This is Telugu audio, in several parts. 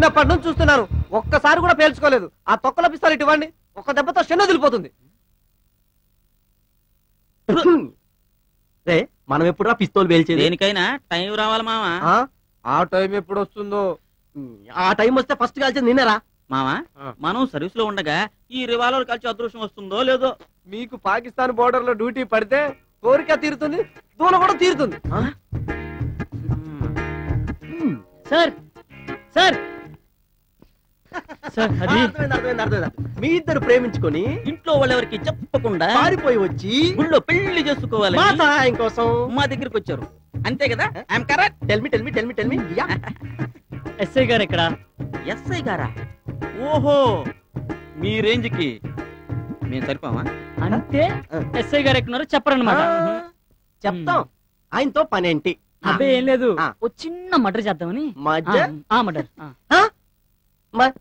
చిన్నప్పటి నుంచి చూస్తున్నాను ఒక్కసారి కూడా పేల్చుకోలేదు. ఆ తొక్కల పిస్తాలు ఇటు ఇవ్వండి. ఒక్క దెబ్బతో షెన్న వదిలిపోతుంది. రే మనం ఎప్పుడు పిస్తోల్ పేల్చేది? దేనికైనా టైం రావాలి మావా ఆ? ఆ టైం ఎప్పుడు వస్తుందో ఆ టైం వస్తే ఫస్ట్ కాల్చేది నిన్నరా? మావా. మనం సర్వీస్లో ఉండగా ఈ రివాల్వర్ కలిసి అదృష్టం వస్తుందో లేదో. మీకు పాకిస్తాన్ బోర్డర్లో డ్యూటీ పడితే కోరిక తీరుతుంది దూల కూడా తీరుతుంది. Sir sir. సార్ అది అర్థమైంది అర్థమైంది అర్థమైంది. మీ ఇద్దరు ప్రేమించుకొని ఇంట్లో వాళ్ళెవరికి చెప్పకుండా పారిపోయి వచ్చి గుళ్ళో పెళ్ళి చేసుకోవాలి మా సహాయం కోసం మా దగ్గరికి వచ్చారు. అంతే కదా? I'm correct. Tell me tell me tell me tell me yeah SI గారు ఎక్కడ? ఎస్ఐ గారా? ఓహో మీ రేంజ్కి మేము సరిపోమా? అంటే ఎస్ఐ గారు ఎక్కడున్నారో చెప్పరన్నమాట. చెప్తాం. ఆయనతో పనేంటి? అబ్బే ఏం లేదు. ఓ చిన్న మటర్ చేద్దామని. మధ్య ఆ matter good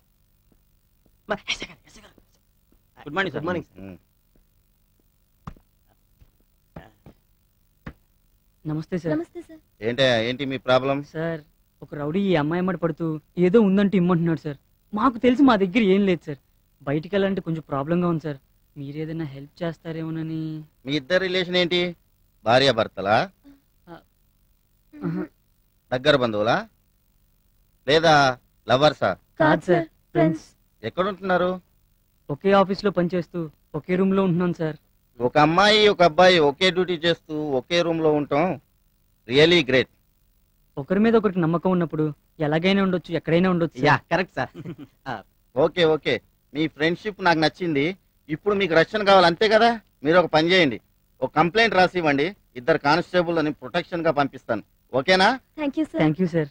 morning good morning నమస్తే సార్ నమస్తే సార్ ఏంటే ఏంటి మీ ప్రాబ్లం? సార్ ఒక రౌడీ ఈ అమ్మాయి అమ్మడి పడుతూ ఏదో ఉందంటే ఇమ్మంటున్నాడు సార్. మాకు తెలిసి మా దగ్గర ఏం లేదు సార్. బయటికి వెళ్ళాలంటే కొంచెం ప్రాబ్లంగా ఉంది సార్. మీరేదైనా హెల్ప్ చేస్తారేమోనని. మీ ఇద్దరు రిలేషన్ ఏంటి? భార్య భర్తలా. దగ్గర బంధువులా? లేదా లవర్సా కాదు సార్ ఫ్రెండ్స్. ఎక్కడ ఉంటున్నారు ఒకే ఆఫీస్లో పనిచేస్తూ ఒకే రూమ్లో ఉంటున్నాం సార్. ఒక అమ్మాయి ఒక అబ్బాయి ఒకే డ్యూటీ చేస్తూ ఒకే రూమ్లో ఉంటాం రియలీ గ్రేట్. ఒకరి మీద ఒకరికి నమ్మకం ఉన్నప్పుడు ఎలాగైనా ఉండొచ్చు ఎక్కడైనా ఉండొచ్చు yeah sir. Correct sir. Okay okay. మీ ఫ్రెండ్షిప్ నాకు నచ్చింది. ఇప్పుడు మీకు రక్షణ కావాలి అంతే కదా? మీరు ఒక పని చేయండి. ఒక కంప్లైంట్ రాసి ఇవ్వండి ఇద్దరు కానిస్టేబుల్ అని ప్రొటెక్షన్గా పంపిస్తాను ఓకేనా thank you sir.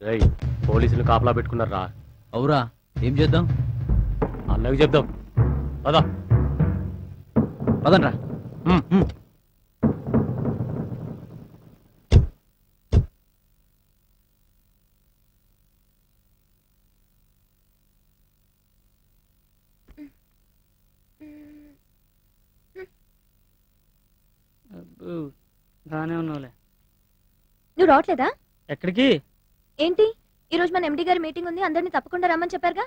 Thank you sir పోలీసులు కాపలా పెట్టుకున్నారా అవురా ఏం చేద్దాం? అన్నకి చెప్దాం. పదా. పదండ్రా. బాగానే ఉన్నావులే. నువ్వు రావట్లేదా? ఎక్కడికి? ఏంటి? ఈ రోజు మన ఎండి గారి మీటింగ్ ఉంది అందరిని తప్పకుండా రమ్మని చెప్పారుగా?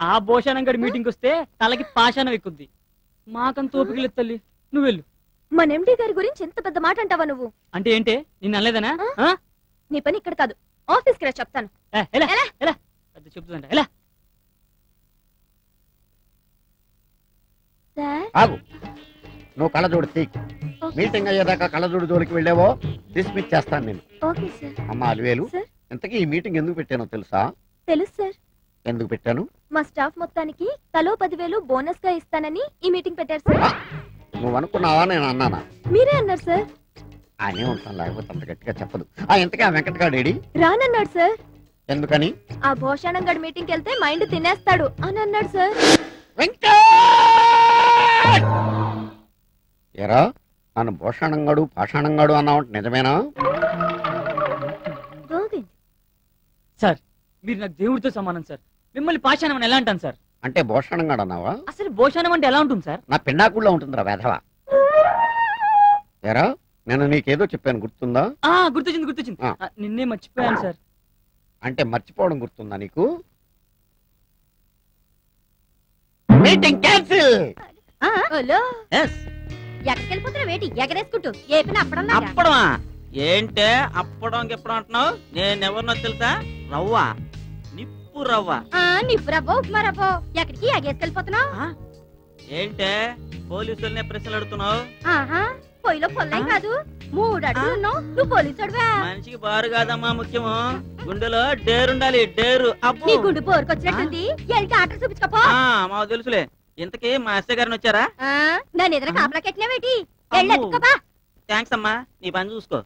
ఆ భోషానం గడి మీటింగ్ వస్తే తలకి పాషాణం ఎక్కుద్ది. మాకంత ఓపిక లేదు తల్లి. నువ్వు వెళ్ళు. మన ఎండి గారి గురించి ఎంత పెద్ద మాట అంటావా నువ్వు? అంటే ఏంటే? నిన్ను అనలేదనా? ఆ? నీ పని ఇక్కడ కాదు. ఆఫీస్కి రా చెప్తాను. ఏ, ఎలా? ఎలా? ఎలా? పెద్ద చెప్తుందంట ఎలా? సార్? ఆగు. నువ్వు కళ్ళజోడు తీక్ మీటింగ్ అయ్యేదాకా కళ్ళజోడు జోలికి వెళ్ళావో? డిస్మిస్ చేస్తాను నేను. Okay sir. అమ్మా అలివేలు సార్. ఇంతకీ ఈ మీటింగ్ ఎందుకు పెట్టానో తెలుసా? తెలుసు సార్. ఎందుకు పెట్టాను? మా స్టాఫ్ మొత్తానికి తలో పదివేలు బోనస్గా ఇస్తానని ఈ మీటింగ్ పెట్టారు సార్. నువ్వు అనుకున్నావా? నేను అన్నానా? మీరే అన్నారు సార్. ఆయనే ఉంటాను లేకపోతే అంత గట్టిగా చెప్పదు. ఆ ఇంతకీ ఆ వెంకటగాడేడి రానన్నాడు సార్. ఎందుకని? ఆ భోషాణం గడి మీటింగ్కి వెళ్తే మైండ్ తినేస్తాడు అని అన్నాడు సార్. ఎరా నన్ను భూషణంగాడు పాషాణంగాడు అన్నావు నిజమేనా? సార్ మీరు నాకు దేవుడితో సమానం సార్. మిమ్మల్ని పాషాణం అని ఎలా అంటాను సార్? అంటే భూషణంగాడు అన్నావా? అసలు భోషాణం అంటే ఎలా ఉంటుంది సార్? నా పిన్నాకుల్లో ఉంటుందిరా వేధవ. ఎరా నేను నీకేదో చెప్పాను గుర్తుందా? ఆ గుర్తొచ్చింది గుర్తొచ్చింది. ఆ. ఆ, నిన్నే మర్చిపోయాను సార్. అంటే మర్చిపోవడం గుర్తుందా నీకు? మీటింగ్ క్యాన్సిల్ హలో ఎస్ ఎక్కడికి వెళ్ళిపోతున్నా వేటి ఎగరేసుకుంటూ. ఏ పని అప్పడం అప్పడమా? ఏంటే అప్పడం గిప్పడం అంటున్నావు? నేనెవరినో తెలుసా? రవ్వ. నిప్పు రవ్వ. నిప్పు రవ్వ ఉప్మా రవ్వ. ఎక్కడికి? ఎగేసుకెళ్ళిపోతున్నావు? ఏంటే? పోలీసులనే ప్రశ్నలు అడుగుతున్నావు? ఆహా పొయ్యిలో పొల్లేం కాదు. మూడు అడుగులు నువ్వు పోలీసుడువా మనిషికి బారు కాదమ్మా ముఖ్యము. గుండెలో డేరుండాలి డేరు. నీ గుండు పోరుకొచ్చినట్టుంది ఎల్కి ఆటలు చూపించుకోపో ఆ, మాకు తెలుసులే. ఇంతకీ మా గారిని వచ్చారా? నన్ను ఎదురు కాపలా కెట్టినావేటి? అమ్మో. థ్యాంక్స్ అమ్మా. నీ పని చూసుకో.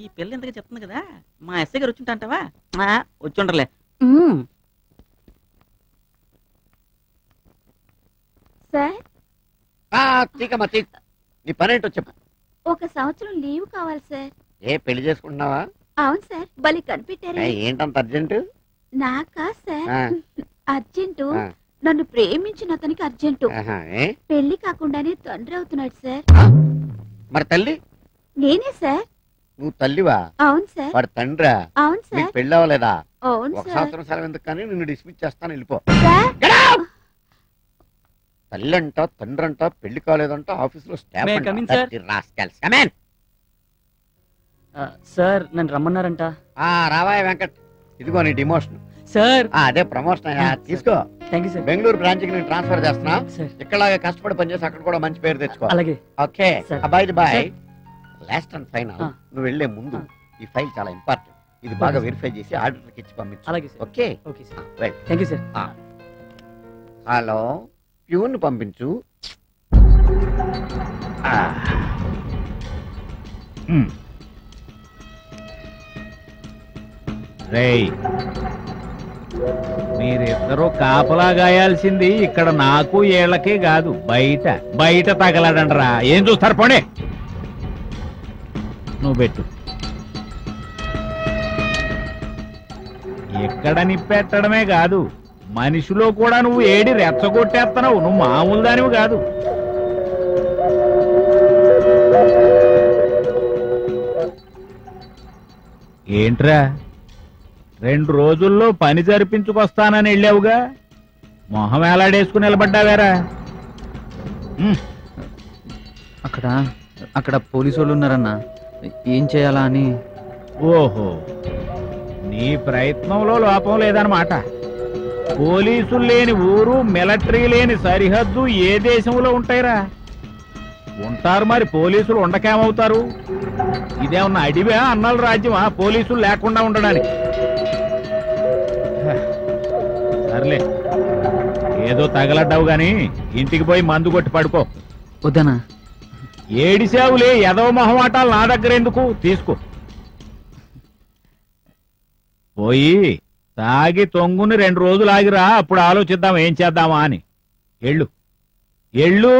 ఈ పిల్ల ఇంతగా చెప్తుంది కదా మా ఎస్ఐ గారు వచ్చింటంటావా సార్? నీ పనేంటో చెప్పు. ఒక సంవత్సరం లీవ్ కావాలి సార్. ఏ పెళ్ళి చేసుకుంటున్నావా? అవును సార్ బలి కనిపెట్టారు. ఏంటంత అర్జెంట్? నాకా సార్. అర్జెంటు. నన్ను ప్రేమించిన అతనికి అర్జెంటు? పెళ్ళి కాకుండానే తండ్రి అవుతున్నాడు సార్. మరి తల్లి? నేనే సార్. నువ్వు తల్లివా? అవును సార్. వాడి తండ్రా? అవును నీకు సార్. పెళ్ళి అవ్వలేదా అవును ఒక సార్. సంవత్సరం సెలవు ఎందుకు కానీ నిన్ను డిస్మిస్ చేస్తాను వెళ్ళిపో. సార్. తల్లి అంట తండ్రి అంట పెళ్ళి కాలేదంట ఆఫీస్లో May I come in, sir? Staff ఆ, సార్ నన్ను రమ్మన్నారంట. రావాయ్ వెంకట్. ఇదిగో నీ డిమోషన్. సార్. అదే ప్రమోషన్ అయ్యా. తీసుకో. థ్యాంక్ యూ సార్ బెంగళూరు బ్రాంచ్కి నేను ట్రాన్స్ఫర్ చేస్తున్నా. ఇక్కడలాగే కష్టపడి పనిచేసి అక్కడ కూడా మంచి పేరు తెచ్చుకో. అలాగే. Okay. Bye Sir. Last and final. నువ్వు వెళ్ళే ముందు. ఈ ఫైల్ చాలా ఇంపార్టెంట్ ఇది బాగా వెరిఫై చేసి ఆర్డర్కి ఇచ్చి పంపించు. అలాగే sir. Okay? Okay sir. Right thank you sir hello peon పంపించు. రేయ్. మీరిద్దరూ కాపలా గాయాల్సింది ఇక్కడ నాకు ఏళ్ళకే కాదు. బయట. బయట తగలడండ్రా. ఏం చూస్తారు? పోనే నువ్వు పెట్టు. ఎక్కడ నిప్పెట్టడమే కాదు. మనిషిలో కూడా నువ్వు ఏడి రెచ్చగొట్టేస్తున్నావు నువ్వు మామూలు దానివి కాదు. ఏంట్రా? రెండు రోజుల్లో పని జరిపించుకొస్తానని వెళ్ళావుగా? మొహం వేలాడేసుకుని నిలబడ్డావేరా? అక్కడ అక్కడ పోలీసు వాళ్ళు ఉన్నారన్న. ఏం చేయాలా అని? ఓహో నీ ప్రయత్నంలో లోపం లేదనమాట పోలీసులు లేని ఊరు మిలిటరీ లేని సరిహద్దు ఏ దేశంలో ఉంటాయిరా? ఉంటారు మరి పోలీసులు ఉండకేమవుతారు? ఇదేమన్నా అడివా అన్నల రాజ్యమా? పోలీసులు లేకుండా ఉండడానికి. సర్లే. ఏదో తగలడ్డావు గాని ఇంటికి పోయి మందు కొట్టి పడుకో. వద్దనా ఏడిసావులే ఎదవ మొహమాటాలు నా దగ్గర ఎందుకు? తీసుకో. పోయి తాగి తొంగుని రెండు రోజులు ఆగిరా అప్పుడు ఆలోచిద్దాం ఏం చేద్దామా అని. ఎళ్ళు. ఎళ్ళు.